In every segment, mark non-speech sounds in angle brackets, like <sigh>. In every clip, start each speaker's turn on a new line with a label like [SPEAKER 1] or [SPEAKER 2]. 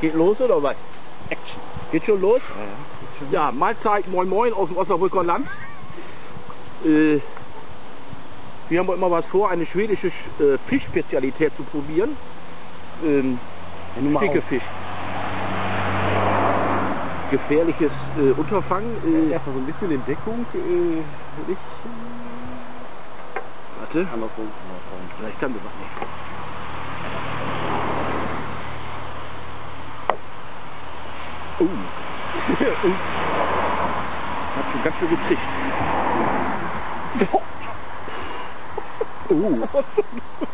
[SPEAKER 1] Geht los oder was?
[SPEAKER 2] Action.
[SPEAKER 1] Geht schon los?
[SPEAKER 2] Ja, ja. Schon
[SPEAKER 1] Ja, Mahlzeit, moin moin aus dem Osnabrücker Land. Äh, wir haben heute mal was vor, eine schwedische äh, Fischspezialität zu probieren. Ähm,
[SPEAKER 2] Ja, auf.
[SPEAKER 1] Stickefisch. Gefährliches äh, Unterfangen. Äh,
[SPEAKER 2] Erstmal so ein bisschen in Deckung. Äh, ich.
[SPEAKER 1] warte,
[SPEAKER 2] Andersrum.
[SPEAKER 1] Vielleicht kann das noch nicht. Oh. <laughs> Hat schon ganz schön gekriegt. Oh.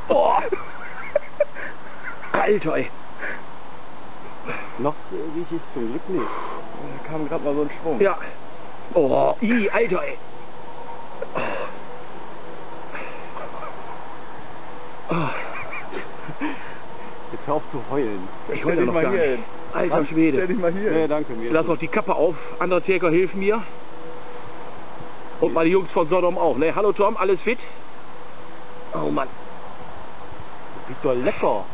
[SPEAKER 1] oh. Alter, ey.
[SPEAKER 2] Noch rieche ich zum Glück nicht. Da kam gerade mal so ein Schwung.
[SPEAKER 1] Ja. Oh, i, Alter, ey. Oh.
[SPEAKER 2] Jetzt hör auf zu heulen.
[SPEAKER 1] Ich heule noch gar nicht. Alter Schwede.
[SPEAKER 2] dich mal hier. Nee, danke mir.
[SPEAKER 1] Lass noch die Kappe auf. Undertaker, hilf mir. Und meine Jungs von Sodom auch, ne? Hallo Tom, alles fit? Oh Mann.
[SPEAKER 2] Riecht doch lecker.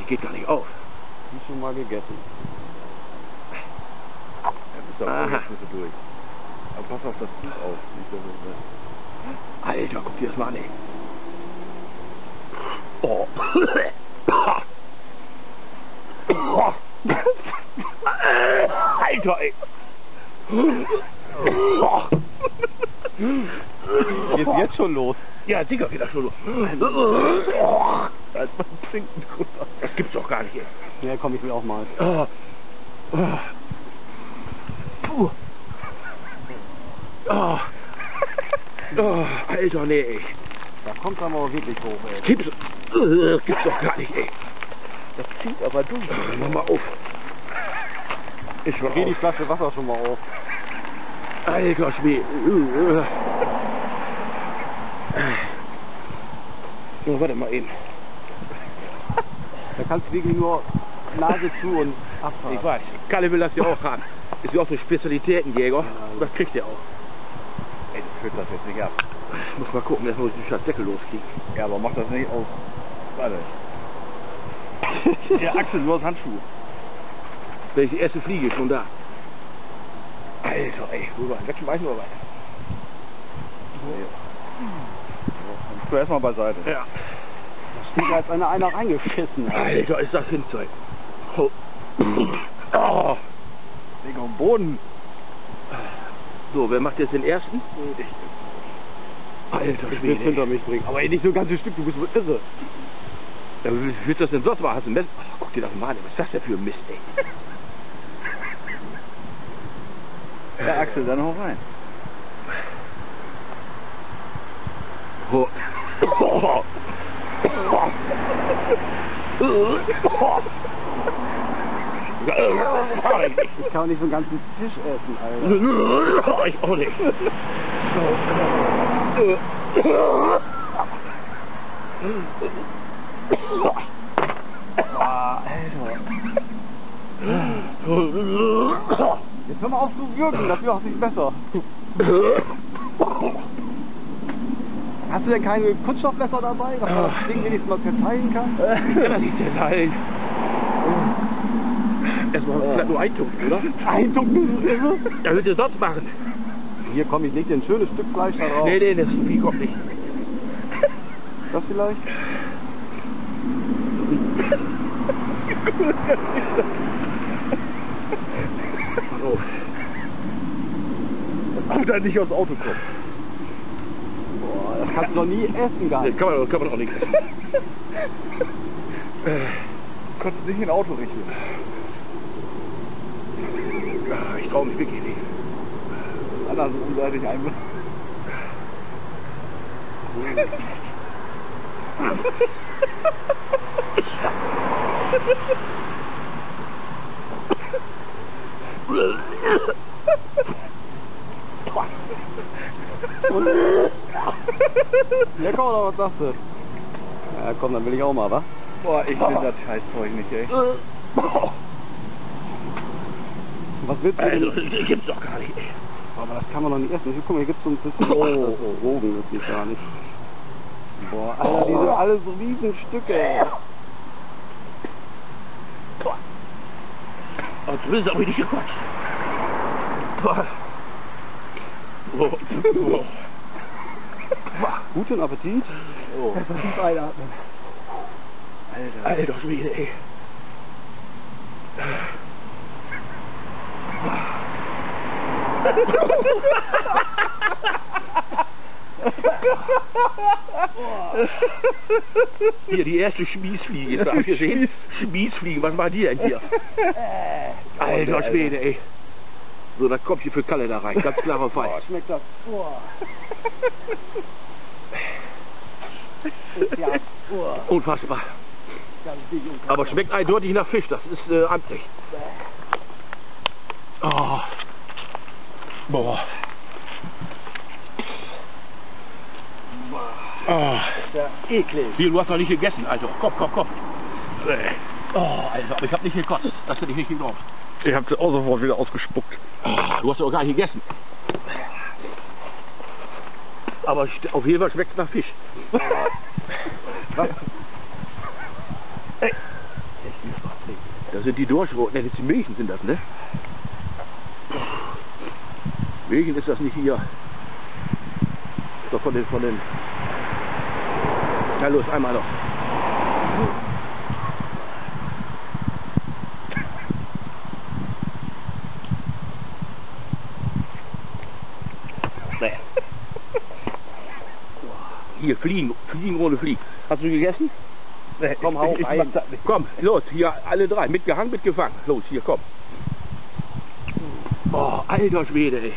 [SPEAKER 1] Die geht gar nicht auf.
[SPEAKER 2] Die schon mal gegessen.
[SPEAKER 3] Ja, bist du
[SPEAKER 1] Aha.
[SPEAKER 3] so durch. Aber pass auf das Tuch auf.
[SPEAKER 1] Alter, guck dir das mal an, ey. Oh. Alter, ey.
[SPEAKER 2] Geht's jetzt schon los?
[SPEAKER 1] Ja, Digga, geht das schon los.
[SPEAKER 3] als man trinken drunter.
[SPEAKER 1] Das gibt's doch gar nicht, ey.
[SPEAKER 2] Ja, komm, ich will auch mal.
[SPEAKER 1] Puh. Oh, Alter, nee, ey.
[SPEAKER 2] Da kommt aber auch wirklich hoch, ey.
[SPEAKER 1] Gibt's, äh, gibt's doch gar nicht, ey.
[SPEAKER 3] Das zieht aber durch.
[SPEAKER 1] Mach mal auf. Ich schon
[SPEAKER 2] Dreh die. Flasche Wasser schon mal auf.
[SPEAKER 1] Alter Schwede. So, warte mal eben.
[SPEAKER 2] Da kannst du wirklich nur Nase zu und abfahren.
[SPEAKER 1] Ich weiß. Kalle will das ja auch haben. Ist ja auch so ein Spezialitätenjäger. Das kriegt er auch.
[SPEAKER 3] Ey, du führst das jetzt nicht ab.
[SPEAKER 1] Muss mal gucken, dass wir den scheiß Deckel loskriegen.
[SPEAKER 3] Ja, aber mach das nicht auf. Warte. Ja, Axel, du hast Handschuhe.
[SPEAKER 1] Welche erste Fliege schon da? Alter, ey. Rüber. Wegschmeißen oder weiter?
[SPEAKER 3] Du erstmal beiseite.
[SPEAKER 1] Ja.
[SPEAKER 2] Da steht als einer einer reingeschissen.
[SPEAKER 1] Alter, ist das Hinzeug. Oh. Oh.
[SPEAKER 3] Auf den Boden.
[SPEAKER 1] So, wer macht jetzt den ersten?
[SPEAKER 2] Ich will
[SPEAKER 1] Schwede.
[SPEAKER 2] es hinter mich bringen. Aber ey, nicht so ein ganzes Stück, du bist wohl irre.
[SPEAKER 1] Ja, wie willst du das denn sonst machen? Hast du ein Messer? Ach, guck dir das mal an. Was ist das denn für ein Mist, ey?
[SPEAKER 3] Ja, Axel, dann hau rein.
[SPEAKER 1] Oh. Oh.
[SPEAKER 2] Ich kann auch nicht so einen ganzen Fisch essen, Alter.
[SPEAKER 1] Ich auch nicht.
[SPEAKER 2] Boah, Alter. Jetzt hör mal auf zu würgen, das macht sich besser. Hast du denn keine Kunststoffmesser dabei, dass man das Ding wenigstens mal zerteilen kann?
[SPEAKER 1] Das der Teil. Erstmal vielleicht nur eintunken, oder?
[SPEAKER 2] Eintunken?
[SPEAKER 1] Ja, willst du sonst machen?
[SPEAKER 2] Hier komm, ich leg dir ein schönes Stück Fleisch da drauf.
[SPEAKER 1] Nee, nee, das Vieh kommt nicht.
[SPEAKER 2] Das vielleicht?
[SPEAKER 1] Oh.
[SPEAKER 3] Das Alter nicht aufs Auto kommt.
[SPEAKER 2] Boah, das kannst du doch nie essen,
[SPEAKER 1] Nee,
[SPEAKER 2] geil.
[SPEAKER 1] kann man, kann man auch nicht essen.
[SPEAKER 3] Du <laughs> konntest nicht in ein Auto richten.
[SPEAKER 1] Ah, Ich trau mich wirklich nicht.
[SPEAKER 3] Anderseitig einmal.
[SPEAKER 2] Lecker oder was sagst du? Ja komm, dann will ich auch mal, wa?
[SPEAKER 3] Boah, ich will das Scheißzeug nicht, ey.
[SPEAKER 2] Was willst du
[SPEAKER 1] Also,
[SPEAKER 2] denn?
[SPEAKER 1] das gibt's doch gar nicht. ey.
[SPEAKER 2] Aber das kann man doch nicht essen. Guck mal, hier gibt es so ein bisschen oh. Rogen, wirklich gar nicht. Boah, Alter, die sind alle so riesen Stücke. Boah.
[SPEAKER 1] Aber du bist auch nicht gequatscht. Boah. Boah. Boah.
[SPEAKER 2] Guten Appetit.
[SPEAKER 3] Oh.
[SPEAKER 2] Erstmal tief einatmen.
[SPEAKER 3] Alter.
[SPEAKER 1] Alter Schwede, ey. Hier, die erste Schmiesfliege. Hast du gesehen? Schmiesfliege, was macht die denn hier? Alter Schwede, ey. So, das kommt hier für Kalle da rein. Ganz klarer Fall.
[SPEAKER 2] Boah, schmeckt das. Boah. ja, boah.
[SPEAKER 1] Unfassbar. Aber schmeckt eindeutig nach Fisch. Das ist äh, amtlich. Oh. Boah. Oh.
[SPEAKER 2] ja eklig.
[SPEAKER 1] Hier, du hast noch nicht gegessen, also komm, komm, komm. Äh. Oh, Alter, ich hab nicht gekotzt. Das hätte ich nicht geglaubt.
[SPEAKER 3] Ich hab's auch sofort wieder ausgespuckt.
[SPEAKER 1] Oh, du hast doch gar nicht gegessen. Aber auf jeden Fall schmeckt es nach Fisch.
[SPEAKER 2] Was?
[SPEAKER 1] Ey. Das sind die Durchroten, ne, das sind die Milchen sind das, ne? Milchen ist das nicht hier. Ist doch von den, von den... Na los, einmal noch. Hier, Fliegen, Fliegen ohne Fliegen. Hast du gegessen? Nee,
[SPEAKER 2] Komm, hau
[SPEAKER 1] ich, ich
[SPEAKER 2] rein.
[SPEAKER 1] nicht. Komm, los, hier alle drei, mitgehangen, mitgefangen. Los, hier, komm. Oh, alter Schwede, ey.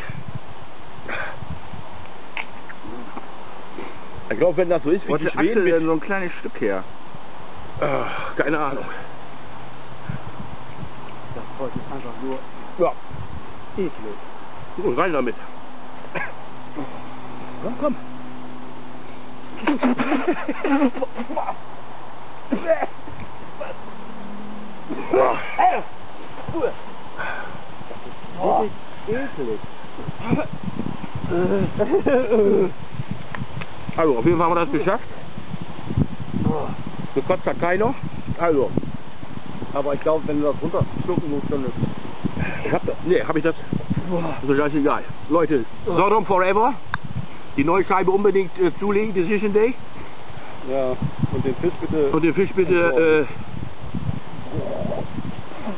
[SPEAKER 1] Ich glaube, wenn das so ist, wie
[SPEAKER 3] Wo
[SPEAKER 1] die
[SPEAKER 3] hat der
[SPEAKER 1] Schweden
[SPEAKER 3] Axel
[SPEAKER 1] mit...
[SPEAKER 3] denn so ein kleines Stück her?
[SPEAKER 1] Ach, keine Ahnung.
[SPEAKER 2] Das Zeug ist einfach nur
[SPEAKER 1] Ja,
[SPEAKER 2] eklig.
[SPEAKER 1] so, rein damit. Komm, komm.
[SPEAKER 2] Wirklich eklig. <laughs>
[SPEAKER 1] Also, auf jeden Fall haben wir das geschafft. Gekotzt hat keiner. Also,
[SPEAKER 2] Aber ich glaube, wenn du das runterschlucken musst, dann ist
[SPEAKER 1] ich hab das. Nee, hab ich das. Ist doch scheißegal. Leute, Sodom Forever. Die neue Scheibe unbedingt äh, zulegen, Decision Day.
[SPEAKER 2] Ja, und den Fisch bitte.
[SPEAKER 1] Und den Fisch bitte, äh,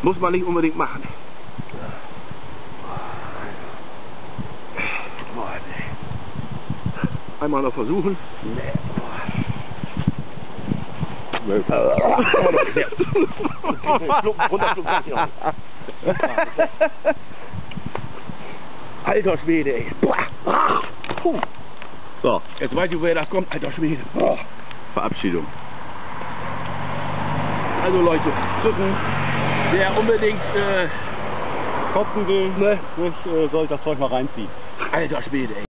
[SPEAKER 1] muss man nicht unbedingt machen. Boah, nee. Einmal noch versuchen.
[SPEAKER 3] Nee. <laughs>
[SPEAKER 1] Alter Schwede, ey. So, jetzt weiß ich, woher das kommt. Alter Schwede.
[SPEAKER 3] Verabschiedung.
[SPEAKER 1] Also Leute, drücken. Wer unbedingt, äh,
[SPEAKER 2] Kotzen will,
[SPEAKER 1] ne?
[SPEAKER 2] äh, soll ich das Zeug mal reinziehen.
[SPEAKER 1] Alter Schwede, ey.